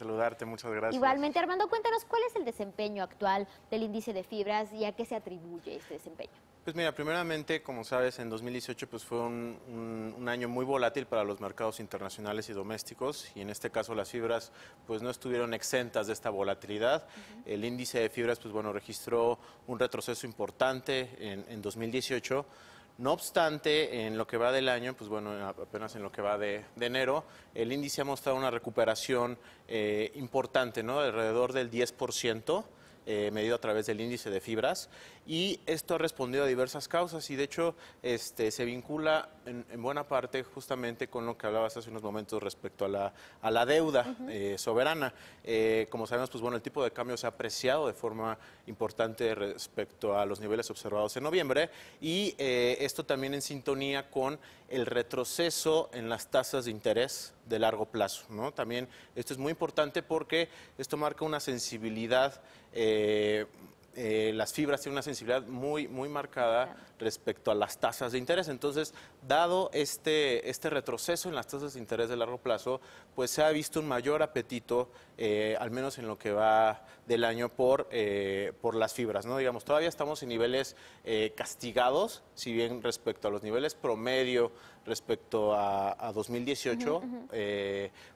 Saludarte, muchas gracias. Igualmente, Armando, cuéntanos cuál es el desempeño actual del índice de fibras y a qué se atribuye este desempeño. Pues mira, primeramente, como sabes, en 2018 pues fue un, un, año muy volátil para los mercados internacionales y domésticos y en este caso las fibras pues no estuvieron exentas de esta volatilidad. El índice de fibras pues bueno registró un retroceso importante en, en 2018 no obstante, en lo que va del año, pues bueno, apenas en lo que va de, enero, el índice ha mostrado una recuperación eh, importante, ¿no? Alrededor del 10%. Eh, medido a través del índice de fibras y esto ha respondido a diversas causas y de hecho este, se vincula en, buena parte justamente con lo que hablabas hace unos momentos respecto a la, a la deuda eh, soberana. Eh, como sabemos, pues bueno, el tipo de cambio se ha apreciado de forma importante respecto a los niveles observados en noviembre y esto también en sintonía con el retroceso en las tasas de interés de largo plazo. ¿no? También esto es muy importante porque esto marca una sensibilidad eh, las fibras tienen una sensibilidad muy, muy marcada respecto a las tasas de interés. Entonces, dado este, este retroceso en las tasas de interés de largo plazo, pues se ha visto un mayor apetito, eh, al menos en lo que va del año, por, por las fibras. ¿no? Digamos, todavía estamos en niveles castigados, si bien respecto a los niveles promedio respecto a, 2018,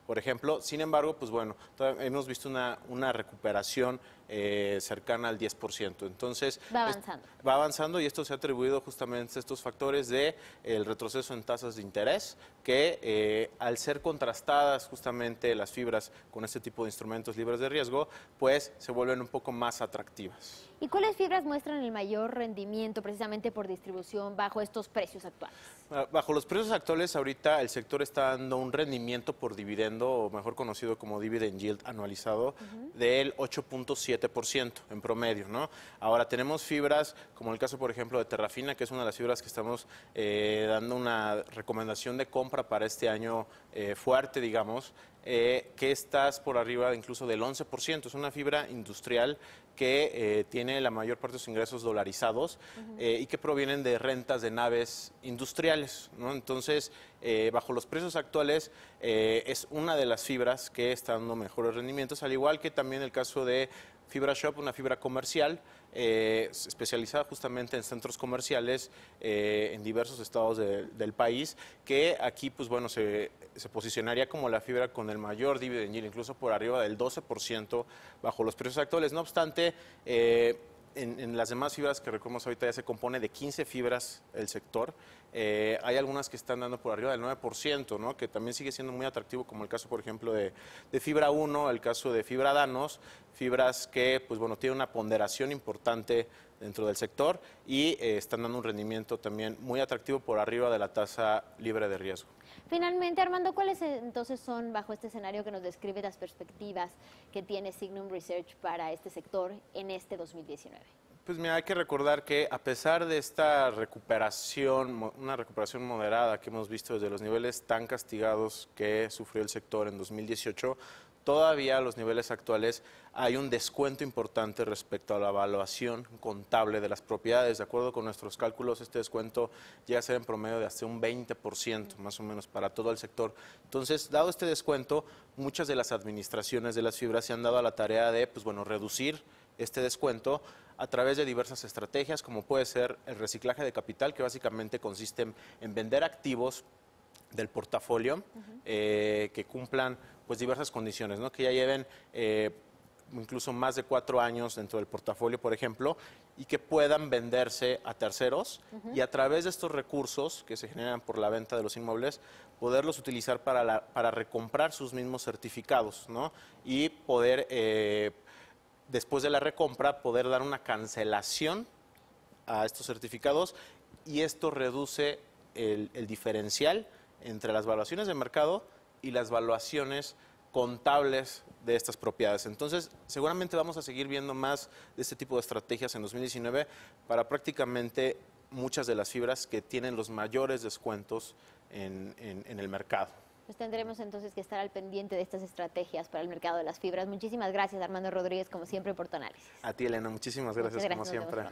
por ejemplo. Sin embargo, pues bueno, hemos visto una, una recuperación eh, cercana al 10%. Entonces, va avanzando. va avanzando y esto se ha atribuido justamente a estos factores de el retroceso en tasas de interés, que eh, al ser contrastadas justamente las fibras con este tipo de instrumentos libres de riesgo, pues se vuelven un poco más atractivas. ¿Y cuáles fibras muestran el mayor rendimiento precisamente por distribución bajo estos precios actuales? Ah, bajo los precios actuales, ahorita el sector está dando un rendimiento por dividendo, o mejor conocido como dividend yield anualizado, del 8.7% en promedio. ¿no? Ahora tenemos fibras, como el caso, por ejemplo, de Terrafina, que es una de las fibras que estamos eh, dando una recomendación de compra para este año eh, fuerte, digamos, eh, que estás por arriba incluso del 11%. Es una fibra industrial que eh, tiene la mayor parte de sus ingresos dolarizados eh, y que provienen de rentas de naves industriales. ¿no? Entonces, bajo los precios actuales, es una de las fibras que está dando mejores rendimientos, al igual que también el caso de Fibra Shop, una fibra comercial eh, especializada justamente en centros comerciales eh, en diversos estados del país, que aquí pues bueno se, posicionaría como la fibra con el mayor dividend incluso por arriba del 12% bajo los precios actuales. No obstante, eh, en, las demás fibras que recordemos ahorita ya se compone de 15 fibras el sector. Eh, hay algunas que están dando por arriba del 9%, ¿no? que también sigue siendo muy atractivo, como el caso, por ejemplo, de, fibra 1, el caso de fibra danos, fibras que pues, bueno, tienen una ponderación importante dentro del sector y eh, están dando un rendimiento también muy atractivo por arriba de la tasa libre de riesgo. Finalmente, Armando, ¿cuáles entonces son, bajo este escenario que nos describe las perspectivas que tiene Signum Research para este sector en este 2019? Pues mira, hay que recordar que a pesar de esta recuperación, una recuperación moderada que hemos visto desde los niveles tan castigados que sufrió el sector en 2018, todavía a los niveles actuales hay un descuento importante respecto a la evaluación contable de las propiedades. De acuerdo con nuestros cálculos, este descuento llega a ser en promedio de hasta un 20% más o menos para todo el sector. Entonces, dado este descuento, muchas de las administraciones de las fibras se han dado a la tarea de, pues bueno, reducir este descuento a través de diversas estrategias, como puede ser el reciclaje de capital, que básicamente consiste en, vender activos del portafolio eh, que cumplan pues diversas condiciones, ¿no? que ya lleven eh, incluso más de cuatro años dentro del portafolio, por ejemplo, y que puedan venderse a terceros y a través de estos recursos que se generan por la venta de los inmuebles, poderlos utilizar para, para recomprar sus mismos certificados ¿no? y poder, eh, después de la recompra, poder dar una cancelación a estos certificados y esto reduce el, diferencial entre las valuaciones de mercado y las valuaciones contables de estas propiedades. Entonces, seguramente vamos a seguir viendo más de este tipo de estrategias en 2019 para prácticamente muchas de las fibras que tienen los mayores descuentos en, el mercado. Pues tendremos entonces que estar al pendiente de estas estrategias para el mercado de las fibras. Muchísimas gracias, Armando Rodríguez, como siempre, por tu análisis. A ti, Elena, muchísimas gracias, como siempre.